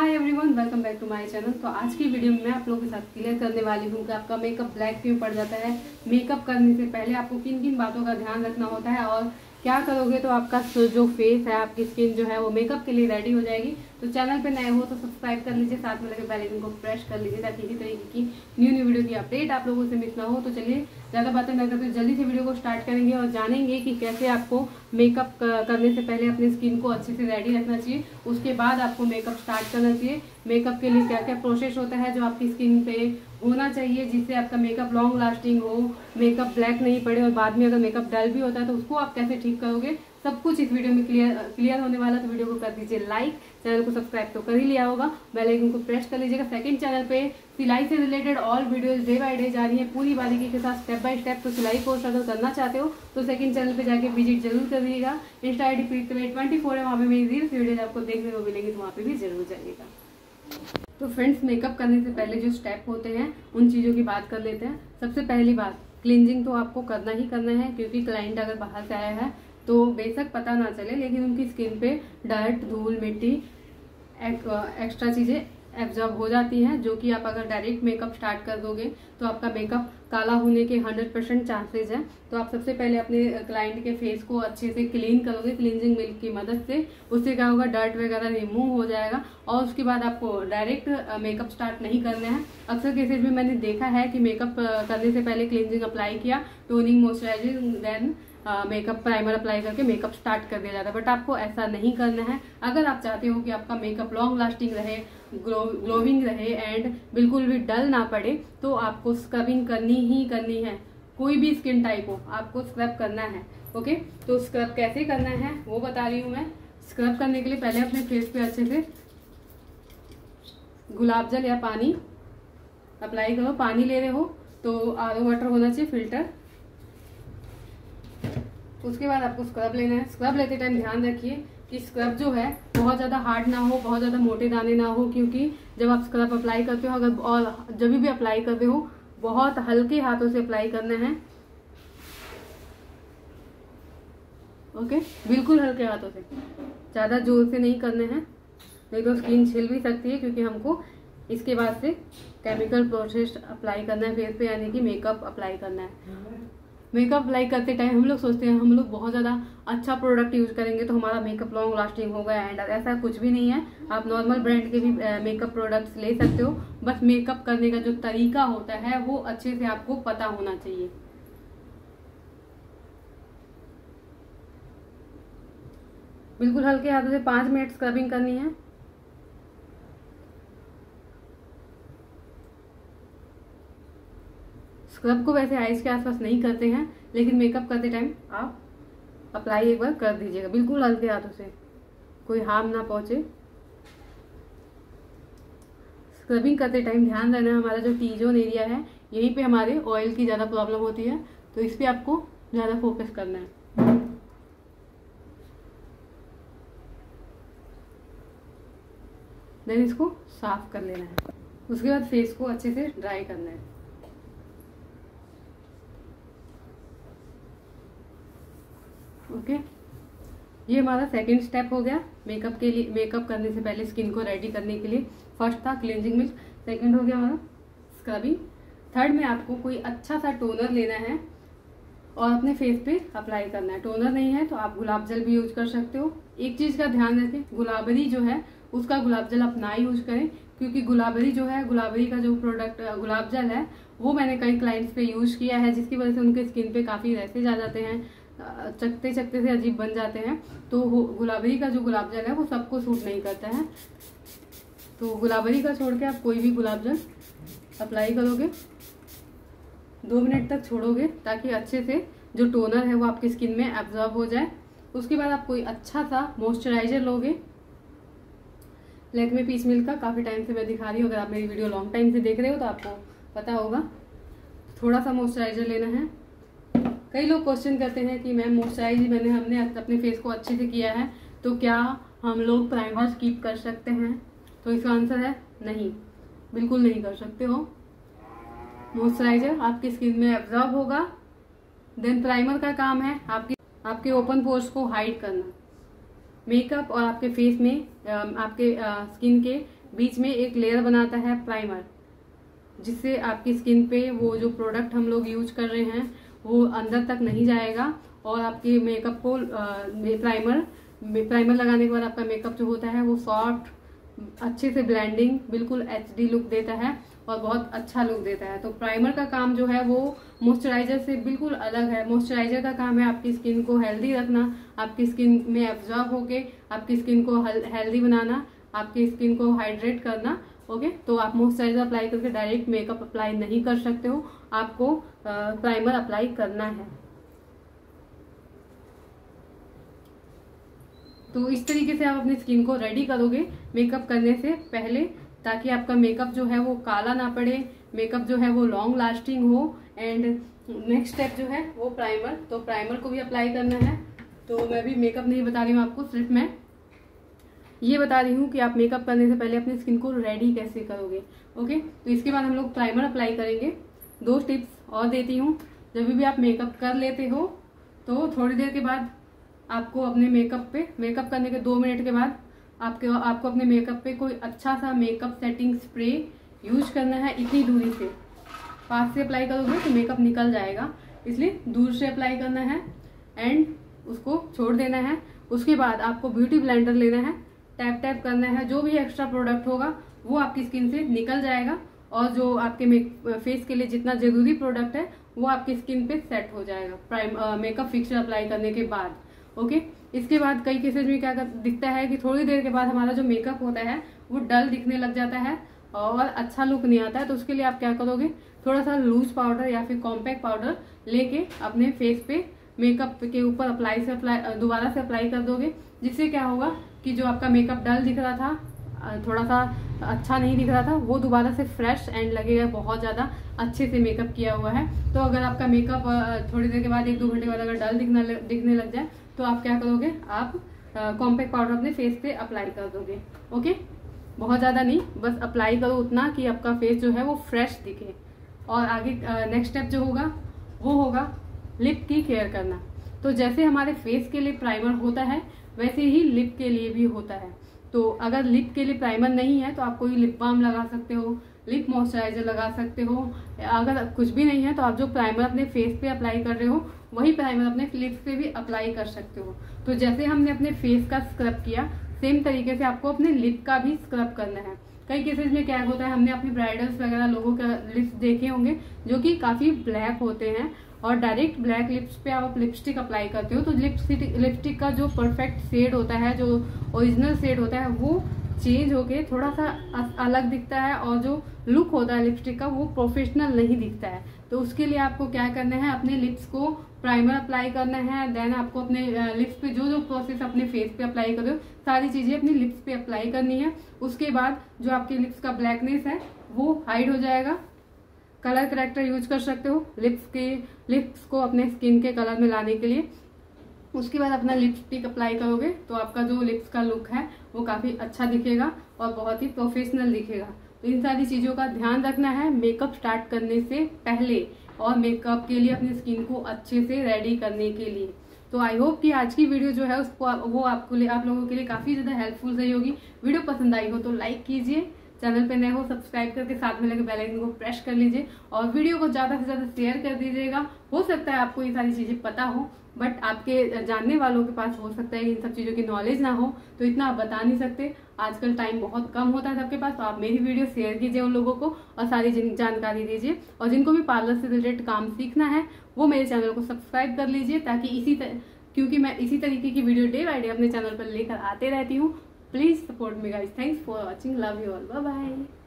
Hi everyone welcome back to my channel तो आज की वीडियो में मैं आप लोगों के साथ क्लियर करने वाली हूँ कि आपका मेकअप ब्लैक क्यों पड़ जाता है। मेकअप करने से पहले आपको किन किन बातों का ध्यान रखना होता है और क्या करोगे तो आपका जो फेस है, आपकी स्किन जो है वो मेकअप के लिए रेडी हो जाएगी। तो चैनल पे नए हो तो सब्सक्राइब कर लीजिए, साथ में लगे बेल आइकन को प्रेस कर लीजिए ताकि इसी तरीके की न्यू न्यू वीडियो की अपडेट आप लोगों से मिस ना हो। तो चलिए, ज़्यादा बातें न करते जल्दी से वीडियो को स्टार्ट करेंगे और जानेंगे कि कैसे आपको मेकअप करने से पहले अपनी स्किन को अच्छे से रेडी रखना चाहिए। उसके बाद आपको मेकअप स्टार्ट करना चाहिए। मेकअप के लिए क्या क्या प्रोसेस होता है जो आपकी स्किन पे होना चाहिए, जिससे आपका मेकअप लॉन्ग लास्टिंग हो मेकअप ब्लैक नहीं पड़े और बाद में अगर मेकअप डल भी होता है तो उसको आप कैसे ठीक करोगे सब कुछ इस वीडियो में क्लियर क्लियर होने वाला तो वीडियो को कर दीजिए लाइक चैनल को सब्सक्राइब तो कर ही लिया होगा। बेल आइकन को प्रेस कर लीजिएगा। सेकंड चैनल पे सिलाई से related all videos day by day जा रही है। पूरी बारीकी के साथ स्टेप बाय स्टेप तो सिलाई कोर्स अगर करना चाहते हो तो सेकंड चैनल पे जाके विज़िट ज़रूर कर दीजिएगा insta I D twenty four है, वहाँ पे मेरी रील्स वीडियो आपको देखने को मिलेंगी तो वहाँ पे भी ज़रूर जाइएगा। तो फ्रेंड्स मेकअप करने से पहले जो स्टेप होते हैं, उन चीज़ों की बात कर लेते हैं। सबसे पहली बात क्लिनजिंग तो आपको करना ही करना है, क्योंकि क्लाइंट अगर बाहर से आया है तो बेशक पता ना चले लेकिन उनकी स्किन पे डर्ट धूल मिट्टी एक, एक्स्ट्रा चीज़ें एब्जॉर्ब हो जाती हैं जो कि आप अगर डायरेक्ट मेकअप स्टार्ट कर दोगे तो आपका मेकअप काला होने के 100 परसेंट चांसेज हैं। तो आप सबसे पहले अपने क्लाइंट के फेस को अच्छे से क्लीन करोगे क्लींजिंग मिल्क की मदद से। उससे क्या होगा डर्ट वगैरह रिमूव हो जाएगा और उसके बाद आपको डायरेक्ट मेकअप स्टार्ट नहीं करना है। अक्सर केसेज में मैंने देखा है कि मेकअप करने से पहले क्लिनजिंग अप्लाई किया toning moisturizing then makeup primer apply करके मेकअप स्टार्ट कर दिया जाता है। बट आपको ऐसा नहीं करना है। अगर आप चाहते हो कि आपका मेकअप लॉन्ग लास्टिंग रहे ग्लो ग्लोविंग रहे एंड बिल्कुल भी डल ना पड़े तो आपको स्क्रबिंग करनी ही करनी है। कोई भी स्किन टाइप हो, आपको स्क्रब करना है। ओके तो स्क्रब कैसे करना है, वो बता रही हूँ मैं। स्क्रब करने के लिए पहले अपने फेस पे अच्छे से गुलाब जल या पानी अप्लाई करो। पानी ले रहे हो तो आर वाटर होना चाहिए फ़िल्टर उसके बाद आपको स्क्रब लेना है। स्क्रब लेते टाइम ध्यान रखिए कि स्क्रब जो है, बहुत ज़्यादा हार्ड ना हो, बहुत ज़्यादा मोटे दाने ना हो, क्योंकि जब आप स्क्रब अप्लाई करते हो, अगर और जब भी अप्लाई कर रहे हो, बहुत हल्के हाथों से अप्लाई करना है। ओके बिल्कुल हल्के हाथों से। ज़्यादा ज़ोर से नहीं करने हैं। नहीं तो स्किन छिल भी सकती है, क्योंकि हमको इसके बाद से केमिकल प्रोसेस अप्लाई करना है। फेस पे यानी कि मेकअप अप्लाई करना है। मेकअप अप्लाई करते टाइम हम लोग सोचते हैं, हम लोग बहुत ज़्यादा अच्छा प्रोडक्ट यूज़ करेंगे तो हमारा मेकअप लॉन्ग लास्टिंग होगा एंड ऐसा कुछ भी नहीं है। आप नॉर्मल ब्रांड के भी मेकअप प्रोडक्ट्स ले सकते हो, बस मेकअप करने का जो तरीका होता है, वो अच्छे से आपको पता होना चाहिए। बिल्कुल हल्के हाथों से पाँच मिनट स्क्रबिंग करनी है। स्क्रब को वैसे आइज़ के आसपास नहीं करते हैं, लेकिन मेकअप करते टाइम आप अप्लाई एक बार कर दीजिएगा। बिल्कुल हल्के हाथों से। कोई हार्म ना पहुँचे। स्क्रबिंग करते टाइम ध्यान देना हमारा जो टी जोन एरिया है, यहीं पे हमारे ऑयल की ज़्यादा प्रॉब्लम होती है तो इस पर आपको ज़्यादा फोकस करना है। देन इसको साफ़ कर लेना है। उसके बाद फेस को अच्छे से ड्राई करना है ओके ये हमारा सेकंड स्टेप हो गया मेकअप के लिए मेकअप करने से पहले स्किन को रेडी करने के लिए। फ़र्स्ट था क्लिनजिंग मिल्क सेकंड हो गया हमारा स्क्रबिंग थर्ड में आपको कोई अच्छा सा टोनर लेना है और अपने फेस पे अप्लाई करना है। टोनर नहीं है तो आप गुलाब जल भी यूज़ कर सकते हो। एक चीज़ का ध्यान रखें, गुलाबरी जो है, उसका गुलाब जल आप ना यूज़ करें। क्योंकि गुलाबरी जो है, गुलाबरी का जो प्रोडक्ट गुलाब जल है, वो मैंने कई क्लाइंट्स पे यूज़ किया है, जिसकी वजह से उनके स्किन पे काफ़ी रैसेज आ जाते हैं। चकते चकते से अजीब बन जाते हैं। तो गुलाबरी का जो गुलाब जल है, वो सबको सूट नहीं करता है। तो गुलाबरी का छोड़ के आप कोई भी गुलाब जल अप्लाई करोगे। दो मिनट तक छोड़ोगे, ताकि अच्छे से जो टोनर है वो आपकी स्किन में एब्जॉर्ब हो जाए। उसके बाद आप कोई अच्छा सा मॉइस्चराइजर लोगे। लेग में पीस मिल्क का, काफ़ी टाइम से मैं दिखा रही हूँ। अगर आप मेरी वीडियो लॉन्ग टाइम से देख रहे हो तो आपको पता होगा। थोड़ा सा मॉइस्चराइजर लेना है। कई लोग क्वेश्चन करते हैं कि मैम मॉइस्चराइज मैंने, हमने अपने फेस को अच्छे से किया है तो क्या हम लोग प्राइमर स्कीप कर सकते हैं? तो इसका आंसर है नहीं। बिल्कुल नहीं कर सकते हो। मॉइस्चराइजर आपकी स्किन में एब्जॉर्ब होगा। देन प्राइमर का काम है आपकी, आपके ओपन पोर्स को हाइड करना। मेकअप और आपके फेस में आपके स्किन के बीच में एक लेयर बनाता है प्राइमर जिससे आपकी स्किन पे वो जो प्रोडक्ट हम लोग यूज़ कर रहे हैं वो अंदर तक नहीं जाएगा और आपके मेकअप को प्राइमर प्राइमर लगाने के बाद आपका मेकअप जो होता है वो सॉफ्ट अच्छे से ब्लेंडिंग बिल्कुल एचडी लुक देता है और बहुत अच्छा लुक देता है। तो प्राइमर का काम जो है वो मॉइस्चराइजर से बिल्कुल अलग है। मॉइस्चराइजर का काम है आपकी स्किन को हेल्दी रखना, आपकी स्किन में एब्जॉर्ब होके, आपकी स्किन को हेल्दी बनाना, आपकी स्किन को हाइड्रेट करना ओके तो आप मॉइस्चराइजर अप्लाई करके डायरेक्ट मेकअप अप्लाई नहीं कर सकते हो। आपको प्राइमर अप्लाई करना है। तो इस तरीके से आप अपनी स्किन को रेडी करोगे मेकअप करने से पहले, ताकि आपका मेकअप जो है वो काला ना पड़े मेकअप जो है वो लॉन्ग लास्टिंग हो एंड नेक्स्ट स्टेप जो है वो प्राइमर तो प्राइमर को भी अप्लाई करना है। तो मैं भी मेकअप नहीं बता रही हूँ आपको, सिर्फ़ मैं ये बता रही हूँ कि आप मेकअप करने से पहले अपनी स्किन को रेडी कैसे करोगे? ओके तो इसके बाद हम लोग प्राइमर अप्लाई करेंगे। दो टिप्स और देती हूँ। जब भी आप मेकअप कर लेते हो तो थोड़ी देर के बाद आपको अपने मेकअप पे मेकअप करने के दो मिनट के बाद आपके, आपको अपने मेकअप पे कोई अच्छा सा मेकअप सेटिंग स्प्रे यूज़ करना है इतनी दूरी से। पास से अप्लाई करोगे तो मेकअप निकल जाएगा। इसलिए दूर से अप्लाई करना है। एंड उसको छोड़ देना है। उसके बाद आपको ब्यूटी ब्लेंडर लेना है। टैप टैप करना है, जो भी एक्स्ट्रा प्रोडक्ट होगा, वो आपकी स्किन से निकल जाएगा और जो आपके फेस के लिए जितना ज़रूरी प्रोडक्ट है, वो आपकी स्किन पे सेट हो जाएगा। प्राइम मेकअप फिक्सर अप्लाई करने के बाद ओके इसके बाद कई केसेज में क्या दिखता है कि थोड़ी देर के बाद हमारा जो मेकअप होता है, वो डल दिखने लग जाता है और अच्छा लुक नहीं आता है तो उसके लिए आप क्या करोगे? थोड़ा सा लूज पाउडर या फिर कॉम्पैक्ट पाउडर लेके अपने फेस पे मेकअप के ऊपर अप्लाई से अप्लाई दोबारा से अप्लाई कर दोगे, जिससे क्या होगा कि जो आपका मेकअप डल दिख रहा था थोड़ा सा अच्छा नहीं दिख रहा था, वो दोबारा से फ्रेश एंड लगेगा बहुत ज़्यादा, अच्छे से मेकअप किया हुआ है। तो अगर आपका मेकअप थोड़ी देर के बाद, एक दो घंटे बाद अगर डल दिखना दिखने लग जाए तो आप क्या करोगे? आप कॉम्पैक्ट पाउडर अपने फेस पे अप्लाई कर दोगे ओके बहुत ज़्यादा नहीं, बस अप्लाई करो उतना कि आपका फेस जो है वो फ्रेश दिखे। और आगे नेक्स्ट स्टेप जो होगा, वो होगा लिप की केयर करना। तो जैसे हमारे फेस के लिए प्राइमर होता है वैसे ही लिप के लिए भी होता है। तो अगर लिप के लिए प्राइमर नहीं है तो आप कोई लिप बाम लगा सकते हो, लिप मॉइस्चराइजर लगा सकते हो। अगर कुछ भी नहीं है तो आप जो प्राइमर अपने फेस पे अप्लाई कर रहे हो, वही प्राइमर अपने लिप्स पे भी अप्लाई कर सकते हो। तो जैसे हमने अपने फेस का स्क्रब किया, सेम तरीके से आपको अपने लिप का भी स्क्रब करना है। कई केसेज में क्या होता है, हमने अपने ब्राइडल्स वगैरह लोगों के लिप्स देखे होंगे, जो कि काफ़ी ब्लैक होते हैं और डायरेक्ट ब्लैक लिप्स पे आप लिपस्टिक अप्लाई करते हो तो लिपस्टिक लिपस्टिक का जो परफेक्ट शेड होता है, जो ओरिजिनल शेड होता है, वो चेंज होके थोड़ा सा अलग दिखता है और जो लुक होता है लिपस्टिक का, वो प्रोफेशनल नहीं दिखता है। तो उसके लिए आपको क्या करना है, अपने लिप्स को प्राइमर अप्लाई करना है देन आपको अपने लिप्स पे जो जो प्रोसेस अपने फेस पे अप्लाई कर रहे हो, सारी चीज़ें अपनी लिप्स पे अप्लाई करनी है। उसके बाद जो आपके लिप्स का ब्लैकनेस है, वो हाइड हो जाएगा। कलर करेक्टर यूज़ कर सकते हो लिप्स के, लिप्स को अपने स्किन के कलर में लाने के लिए। उसके बाद अपना लिपस्टिक अप्लाई करोगे तो आपका जो लिप्स का लुक है, वो काफ़ी अच्छा दिखेगा और बहुत ही प्रोफेशनल दिखेगा। तो इन सारी चीज़ों का ध्यान रखना है, मेकअप स्टार्ट करने से पहले और मेकअप के लिए अपनी स्किन को अच्छे से रेडी करने के लिए। तो आई होप कि आज की वीडियो जो है, उसको वो आपको आप लोगों के लिए काफ़ी ज़्यादा हेल्पफुल रही होगी। वीडियो पसंद आई हो तो लाइक कीजिए चैनल पे नए हो, सब्सक्राइब करके साथ में लगे बेल आइकन को प्रेस कर लीजिए और वीडियो को ज़्यादा से ज़्यादा शेयर कर दीजिएगा। हो सकता है आपको ये सारी चीज़ें पता हो बट आपके जानने वालों के पास हो सकता है इन सब चीज़ों की नॉलेज ना हो तो इतना आप बता नहीं सकते। आजकल टाइम बहुत कम होता है सबके पास तो आप मेरी वीडियो शेयर कीजिए उन लोगों को और सारी जानकारी दीजिए। और जिनको भी पार्लर से रिलेटेड काम सीखना है, वो मेरे चैनल को सब्सक्राइब कर लीजिए ताकि इसी. क्योंकि मैं इसी तरीके की वीडियो डे बाई डे अपने चैनल पर लेकर आते रहती हूँ। please support me guys. Thanks for watching. Love you all. Bye bye